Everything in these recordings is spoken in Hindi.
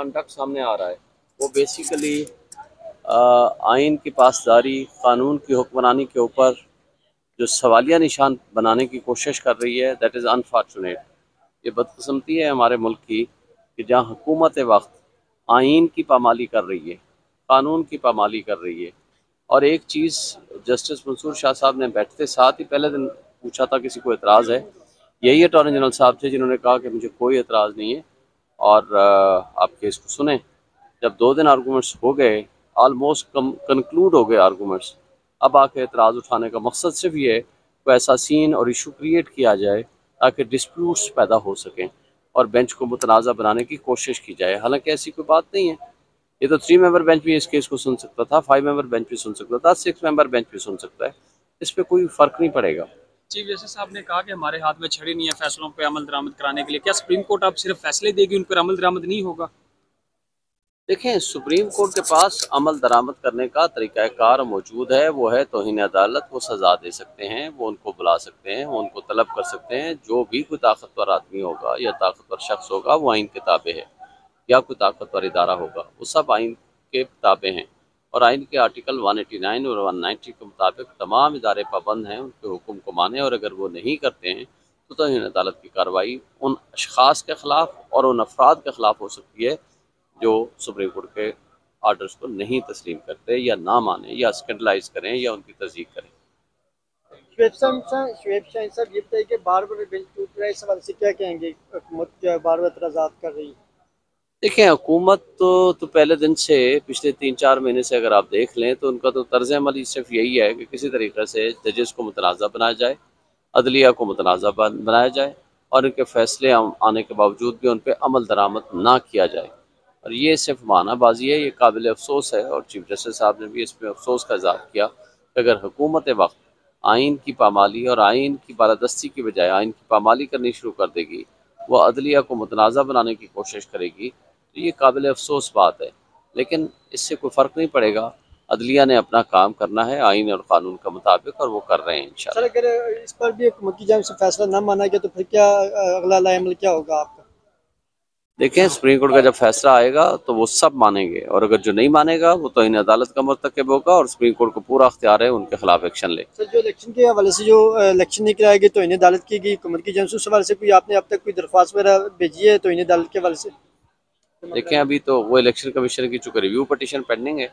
कंडक्ट सामने आ रहा है। वो बेसिकली आइन की पासदारी कानून की हुक्मरानी के ऊपर जो सवालिया निशान बनाने की कोशिश कर रही है दैट इज़ अनफॉर्चुनेट ये बदकस्मती है हमारे मुल्क की कि जहाँ हुकूमत वक्त आइन की पामाली कर रही है, कानून की पामाली कर रही है। और एक चीज़, जस्टिस मंसूर शाह साहब ने बैठते साथ ही पहले दिन पूछा था, किसी को एतराज़ है? यही अटॉर्नी जनरल साहब थे जिन्होंने कहा कि मुझे कोई एतराज़ नहीं है। और आप केस को सुने? जब दो दिन आर्गूमेंट्स हो गए आलमोस्ट कंक्लूड हो गए आर्गूमेंट्स अब आके एतराज़ उठाने का मकसद सिर्फ़ ये है कोई ऐसा सीन और इशू क्रिएट किया जाए ताकि डिस्प्यूट्स पैदा हो सकें और बेंच को मुतनाज़ा बनाने की कोशिश की जाए। हालाँकि ऐसी कोई बात नहीं है। ये तो थ्री मेंबर बेंच भी इस केस को सुन सकता था फाइव मेंबर बेंच भी सुन सकता था सिक्स मेंबर बेंच भी सुन सकता है। इस पर कोई फ़र्क नहीं पड़ेगा। चीफ जस्टिस साहब ने कहा कि हमारे हाथ में छड़ी नहीं है फैसलों पर अमल दरामद कराने के लिए। क्या सुप्रीम कोर्ट अब सिर्फ़ फैसले देगी, उन पर अमल दरामद नहीं होगा? देखें सुप्रीम कोर्ट के पास अमल दरामद करने का तरीक़ाकार मौजूद है। वो है तोहन अदालत, वो सज़ा दे सकते हैं, वो उनको बुला सकते हैं, वो उनको तलब कर सकते हैं। जो भी कोई ताकतवर आदमी होगा या ताकतवर शख्स होगा, वो आइन के ताबे है, या कोई ताकतवर इदारा होगा। वो सब आइन के ताबे हैं। और आइन के आर्टिकल 189 और 190 के मुताबिक तमाम इदारे पाबंद हैं, उनके हुक्म को माने और अगर वो नहीं करते हैं तो तोहन अदालत की कार्रवाई उन अशास के ख़िलाफ़ और उन अफराद के ख़िलाफ़ हो सकती है, जो सुप्रीम कोर्ट के आर्डर्स को नहीं तस्लीम करते या ना माने या स्कैंडलाइज करें या उनकी तस्दीक करें। साहब ये बताइए कि बार बार बेंच टूट रहा है, इस सवाल से क्या कहेंगे? बार बार एतराज़ात कर रही है। देखें हुकूमत तो तो पहले दिन से, पिछले तीन चार महीने से अगर आप देख लें तो उनका तो तर्ज अमल सिर्फ़ यही है कि किसी तरीके से जजेस को मुतनाज़ा बनाया जाए, अदलिया को मुतनाज़ा बनाया जाए और उनके फैसले आने के बावजूद भी उन पर अमल दरामद ना किया जाए। और ये सिर्फ़ मानाबाजी है, ये काबिल अफसोस है और चीफ जस्टिस साहब ने भी इसमें अफसोस का इजहार किया कि अगर हुकूमत वक्त आइन की पामाली और आइन की बालादस्ती की बजाय आइन की पामाली करनी शुरू कर देगी, वह अदलिया को मुतनाज़ा बनाने की कोशिश करेगी तो ये काबिल अफसोस बात है। लेकिन इससे कोई फ़र्क नहीं पड़ेगा। अदलिया ने अपना काम करना है आइन और कानून का मुताबिक और वो कर रहे हैं सर अगर इस पर भी हुकूमत की जान से फैसला न माना गया तो फिर क्या अगला अमल क्या होगा आपका? देखें सुप्रीम कोर्ट का जब फैसला आएगा तो वो सब मानेंगे। और अगर जो नहीं मानेगा वो तो इन अदालत का मरतकब होगा और सुप्रीम कोर्ट को पूरा अख्तियार है उनके खिलाफ एक्शन ले। सर जो इलेक्शन के हवाले से जो इलेक्शन नहीं कराएगी तो इन अदालत की गई हुकूमत की जनसूस हवाले से कोई आपने अब तक कोई दरख्वास्त वगैरह भेजी है तो इन अदालत के हवाले से? देखें, अभी तो वो इलेक्शन कमीशन की चूँकि रिव्यू पटिशन पेंडिंग है,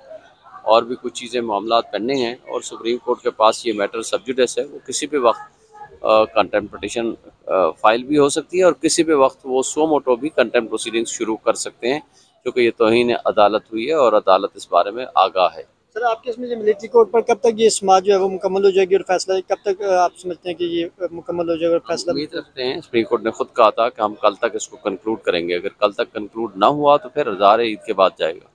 और भी कुछ चीज़ें मामला पेंडिंग हैं, और सुप्रीम कोर्ट के पास ये मैटर सब्जुडस है, वो किसी भी वक्त कंटेम्प पटिशन फ़ाइल भी हो सकती है, और किसी भी वक्त वो सो मोटो भी कंटेम्प प्रोसीडिंग्स शुरू कर सकते हैं, क्योंकि ये तोहन अदालत हुई है, और अदालत इस बारे में आगाह है। सर, आपके इसमें मिलिट्री कोर्ट पर कब तक ये समाज जो है वो मुकम्मल हो जाएगी और फैसला, कब तक आप समझते हैं कि ये मुकम्मल हो जाएगा फैसला? उम्मीद रखते हैं, सुप्रीम कोर्ट ने खुद कहा था कि हम कल तक इसको कंक्लूड करेंगे। अगर कल तक कंक्लूड ना हुआ तो फिर हज़ार ईद के बाद जाएगा।